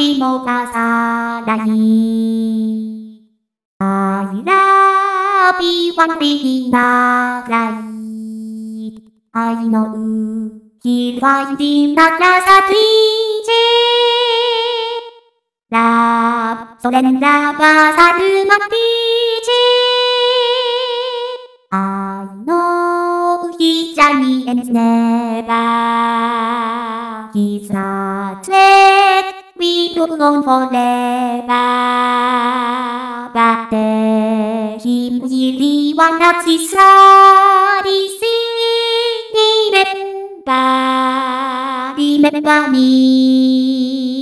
비모가 사다니 아이라 비왕비기 나라이 아이노우 길와이디 나라사트리 もかさらい。I love you one big night. I know he'll find in the glass at Love, surrender, pasal mati I know his journey ends never. He's not dead, we could go on forever. But there him really one of his sorry singing. Remember, remember me.